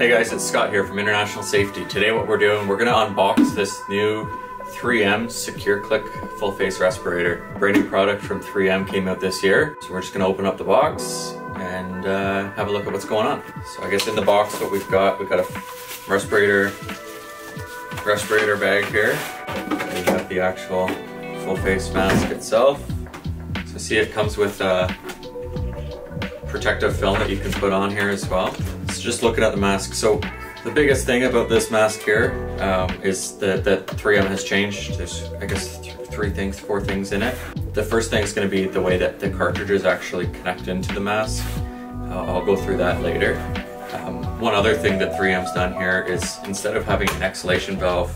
Hey guys, it's Scott here from International Safety. Today what we're doing, we're gonna unbox this new 3M Secure Click Full Face Respirator. Brand new product from 3M came out this year. So we're just gonna open up the box and uh, have a look at what's going on. So I guess in the box what we've got, we've got a respirator, respirator bag here. We got the actual full face mask itself. So see it comes with a protective film that you can put on here as well. Just looking at the mask. So the biggest thing about this mask here um, is that, that 3M has changed. There's, I guess, th three things, four things in it. The first thing is going to be the way that the cartridges actually connect into the mask. Uh, I'll go through that later. Um, one other thing that 3M's done here is instead of having an exhalation valve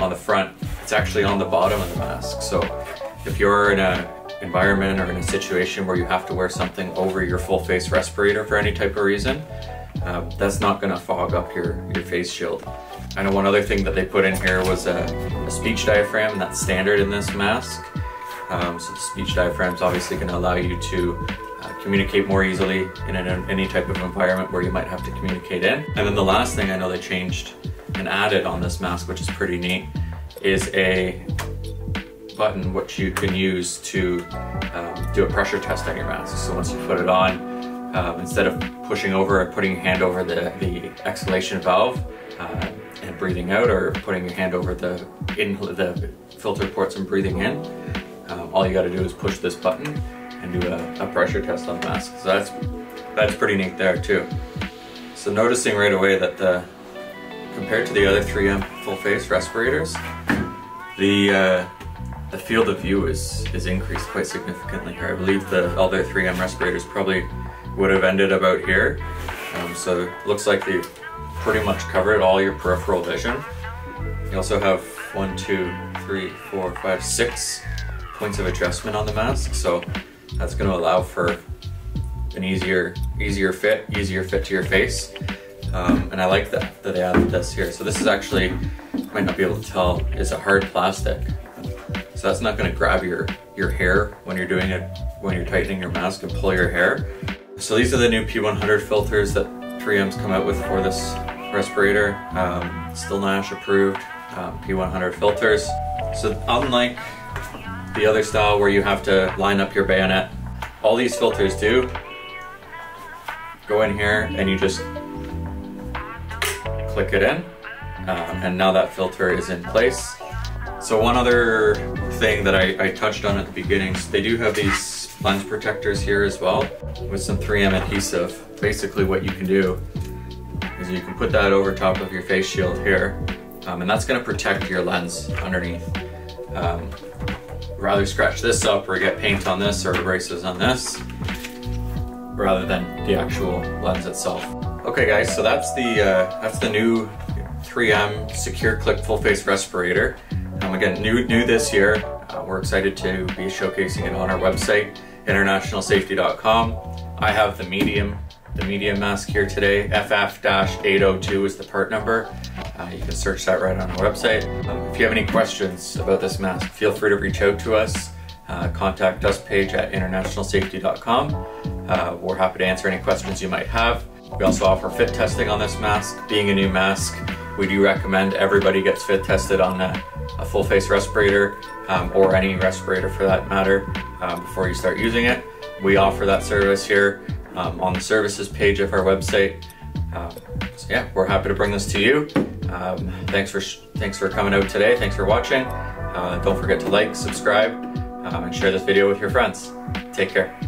on the front, it's actually on the bottom of the mask. So if you're in a environment or in a situation where you have to wear something over your full face respirator for any type of reason, um, that's not to fog up your, your face shield. I know one other thing that they put in here was a, a speech diaphragm that's standard in this mask. Um, so the speech diaphragm is obviously to allow you to uh, communicate more easily in an, any type of environment where you might have to communicate in. And then the last thing I know they changed and added on this mask, which is pretty neat, is a button which you can use to um, do a pressure test on your mask. So once you put it on, um, instead of pushing over or putting your hand over the, the exhalation valve uh, and breathing out or putting your hand over the, the filter ports and breathing in, um, all you got to do is push this button and do a, a pressure test on the mask. So that's, that's pretty neat there too. So noticing right away that the, compared to the other 3M full face respirators, the uh, the field of view is, is increased quite significantly here. I believe the other 3M respirators probably would have ended about here. Um, so looks like they pretty much covered all your peripheral vision. You also have one, two, three, four, five, six points of adjustment on the mask. So that's going to allow for an easier, easier fit, easier fit to your face. Um, and I like that, that they added this here. So this is actually, might not be able to tell, is a hard plastic. So that's not gonna grab your, your hair when you're doing it, when you're tightening your mask and pull your hair. So these are the new P100 filters that 3M's come out with for this respirator. Um, still NIOSH approved um, P100 filters. So unlike the other style where you have to line up your bayonet, all these filters do, go in here and you just click it in. Um, and now that filter is in place. So one other thing that I, I, touched on at the beginning, they do have these lens protectors here as well with some 3M adhesive. Basically what you can do is you can put that over top of your face shield here um, and that's going to protect your lens underneath. Um, rather scratch this up or get paint on this or abrasives on this rather than the actual lens itself. Okay guys, so that's the, uh, that's the new 3M Secure Click Full Face Respirator. Um, again, new, new this year. Uh, we're excited to be showcasing it on our website, internationalsafety.com. I have the medium, the medium mask here today. FF-802 is the part number. Uh, you can search that right on our website. Um, if you have any questions about this mask, feel free to reach out to us. Uh, contact us page at internationalsafety.com. Uh, we're happy to answer any questions you might have. We also offer fit testing on this mask. Being a new mask, we do recommend everybody gets fit tested on a, a full face respirator um, or any respirator for that matter um, before you start using it. We offer that service here um, on the services page of our website. Um, so yeah, we're happy to bring this to you. Um, thanks for thanks for coming out today. Thanks for watching. Uh, don't forget to like, subscribe, um, and share this video with your friends. Take care.